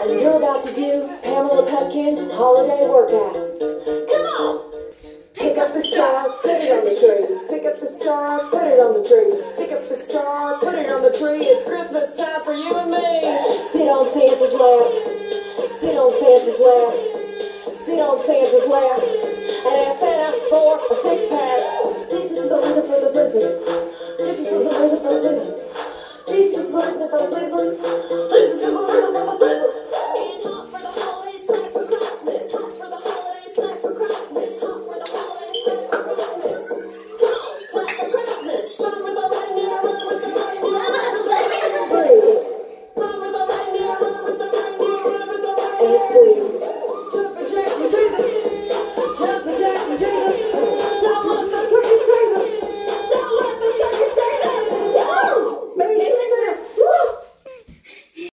And you're about to do Pamela Pumpkin's holiday workout. Come on. Pick up the stars, put it on the tree. Pick up the stars, put it on the tree. Pick up the stars, put it on the tree. It's Christmas time for you and me. Sit on Santa's lap. Sit on Santa's lap. Sit on Santa's lap. through.